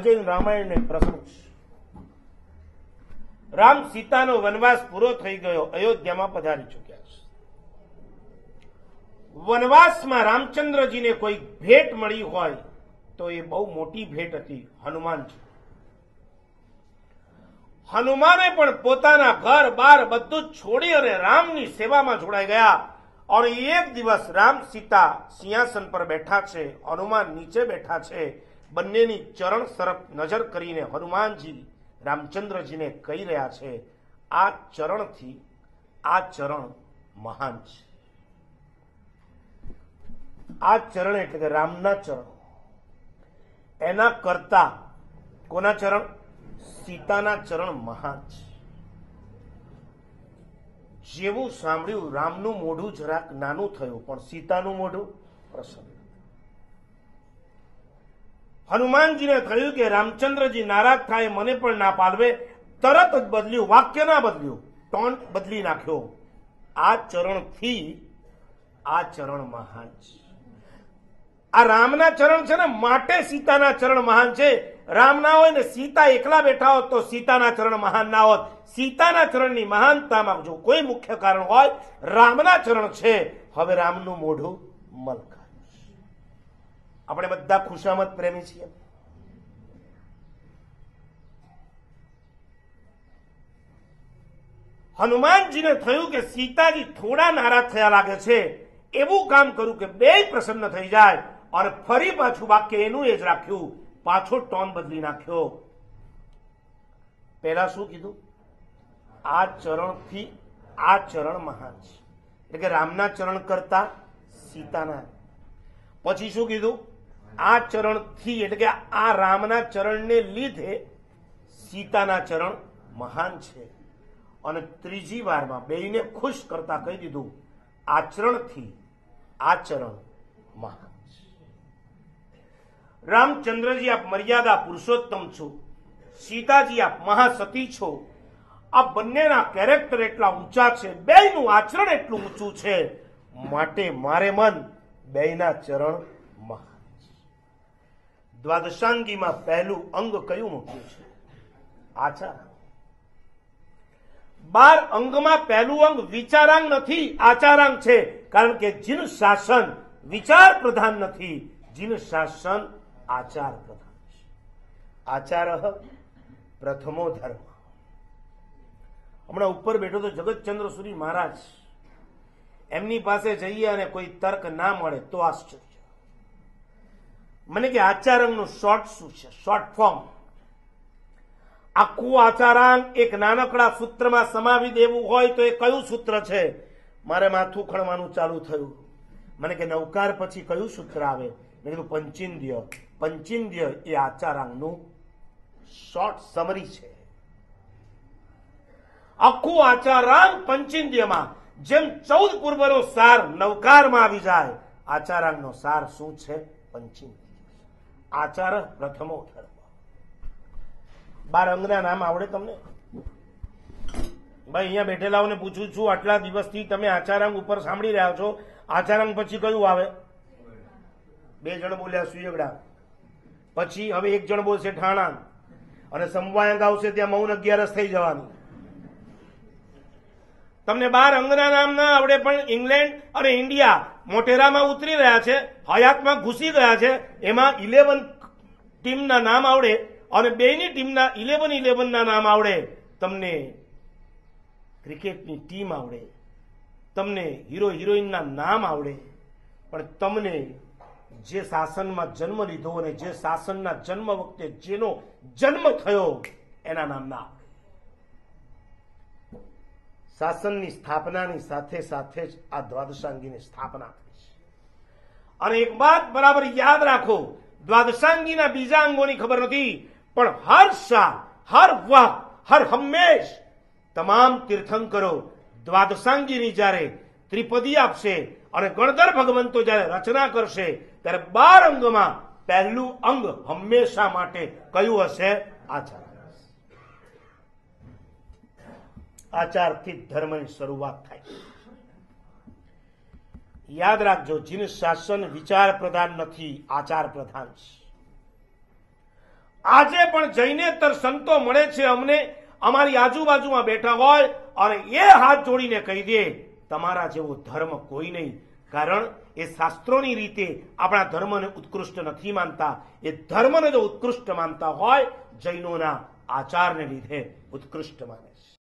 અજય રામાયણ પ્રસંગ રામ સીતાનો વનવાસ પૂરો થઈ ગયો, અયોધ્યામાં પધારી ચુક્યા છે. વનવાસમાં રામચંદ્રજીને કોઈ ભેટ મળી હોય તો એ બહુ મોટી ભેટ હતી હનુમાનજી. હનુમાને પણ પોતાના ઘર બાર બધું છોડી અને રામની સેવામાં જોડાઈ ગયા. અને એક દિવસ રામ સીતા સિંહાસન પર બેઠા છે, હનુમાન નીચે બેઠા છે બંનેની ચરણ સરફ નજર કરીને હનુમાનજી રામચંદ્રજીને કહી રહ્યા છે, આ ચરણથી, આ ચરણ મહાન છે. આ ચરણ એટલે કે રામના ચરણ. એના કરતા કોના ચરણ? સીતાના ચરણ મહાન છે. જેવું સાંભળ્યું, રામનું મોઢું જરાક નાનું થયું, પણ સીતાનું મોઢું પ્રસન્ન. હનુમાનજીને કહ્યું કે રામચંદ્રજી નારાજ થાય, મને પણ ના પાડવે. તરત જ બદલ્યું, વાક્ય ના બદલ્યું. ટોન બદલી નાખ્યો. આ ચરણથી, આ ચરણ મહાન છે. આ રામના ચરણ છે ને, માટે સીતાના ચરણ મહાન છે. રામ ના હોય ને, સીતા એકલા બેઠા હોત તો સીતાના ચરણ મહાન ના હોત. સીતાના ચરણની મહાનતામાં જો કોઈ મુખ્ય કારણ હોય, રામના ચરણ છે. હવે રામનું મોઢું છે. આપણે બધા ખુશામત પ્રેમી છીએ. હનુમાનજીને થયું કે સીતાજી થોડા નારાજ થયા લાગે છે, એવું કામ કર્યું કે બે પ્રસન્ન થઈ જાય અને ફરી પાછું વાક્ય એનું એ જ રાખ્યું, પાછો ટોન બદલી નાખ્યો. પહેલા શું કીધું? આ ચરણથી આ ચરણ મહાન છે. એટલે કે રામના ચરણ કરતા સીતાના. પછી શું કીધું? આ ચરણથી એટલે કે આ રામના ચરણને લીધે સીતાના ચરણ મહાન છે. અને ત્રીજી વારમાં બેયને ખુશ કરતા કહી દીધું આચરણથી આચરણ મહાન રામચંદ્રજી, આપ મર્યાદા પુરુષોત્તમ છો. સીતાજી, આપ મહાસતી છો. આ બંનેના કેરેક્ટર એટલા ઊંચા છે, બેયનું આચરણ એટલું ઊંચું છે. માટે મારે મન બેયના ચરણ મહાન દ્વાદશાંગીમાં પહેલું અંગ કયું મૂક્યું છે? આચાર. બાર અંગમાં પહેલું અંગ વિચારાંગ નથી, આચારાંગ છે. કારણ કે જીન શાસન વિચાર પ્રધાન નથી, જીન શાસન આચાર પ્રધાન છે. આચાર પ્રથમો ધર્મ. હમણાં ઉપર બેઠો તો જગતચંદ્ર સુરી મહારાજ, એમની પાસે જઈએ અને કોઈ તર્ક ના મળે તો આશ્ચર્ય. મને કે આચારંગનું શોર્ટ શું છે શોર્ટ ફોર્મ આખું આચારાંગ એક નાનકડા સૂત્રમાં સમાવી દેવું હોય તો એ કયું સૂત્ર છે મારે માથું ખણવાનું ચાલુ થયું મને કે નૌકાર પછી કયું સૂત્ર આવે મેં કીધું પંચિંદ્ય પંચિંદ્ય એ આચારાંગનું શોર્ટ સમરી છે આખું આચારાંગ પંચિંદ્યમાં જેમ ચૌદ પૂર્વનો સાર નવકારમાં આવી જાય આચારાંગનો સાર શું છે પંચિંદ્ય આચાર પ્રથમો ધર્મ બાર અંગના નામ આવડે તમને? ભાઈ, અહીંયા બેઠેલાઓને પૂછું છું, આટલા દિવસથી તમે આચારાંગ ઉપર સાંભળી રહ્યા છો. આચારાંગ પછી કયું આવે? બે જણ બોલ્યા સુયગડા પછી હવે એક જણ બોલશે ઠાણાંગ. અને સમવાયંગ આવશે, ત્યાં મૌન અગિયારસ થઈ જવાની. તમને બાર અંગના નામ આવડે પણ ઇંગ્લેન્ડ અને ઇન્ડિયા મોટેરામાં ઉતરી રહ્યા છે, હયાતમાં ઘૂસી ગયા છે. એમાં ઇલેવન ટીમના નામ આવડે અને બેની ટીમના ઇલેવન ઇલેવનના નામ આવડે. તમને ક્રિકેટની ટીમ આવડે. તમને હીરો હિરોઈનના નામ આવડે. પણ તમને જે શાસનમાં જન્મ લીધો અને જે શાસનના જન્મ વખતે જેનો જન્મ થયો, એના નામ ના આવડે શાસનની સ્થાપનાની સાથે સાથે જ આ દ્વાદશાંગીની સ્થાપના થઈ છે. અને એક વાત બરાબર યાદ રાખો, દ્વાદશાંગીના બીજા અંગોની ખબર નથી, પણ હર શાહ હર વાહ હર હંમેશ તમામ તીર્થંકરો દ્વાદશાંગીની જ્યારે ત્રિપદી આપશે અને ગણધર ભગવંતો જ્યારે રચના કરશે, ત્યારે બાર અંગમાં પહેલું અંગ હંમેશા માટે કયું હશે? આચાર આચારથી ધર્મની શરૂઆત થાય. યાદ રાખજો, જીન શાસન વિચાર પ્રધાન નથી, આચાર પ્રધાન છે. આજે પણ જૈનેતર સંતો મળે છે અમને, અમારી આજુબાજુમાં બેઠા હોય, અને એ હાથ જોડીને કહી દે, તમારા જેવો ધર્મ કોઈ નહીં, કારણ એ શાસ્ત્રોની રીતે આપણા ધર્મને ઉત્કૃષ્ટ નથી માનતા. એ ધર્મને જો ઉત્કૃષ્ટ માનતા હોય, જૈનોના આચારને લીધે ઉત્કૃષ્ટ માને છે.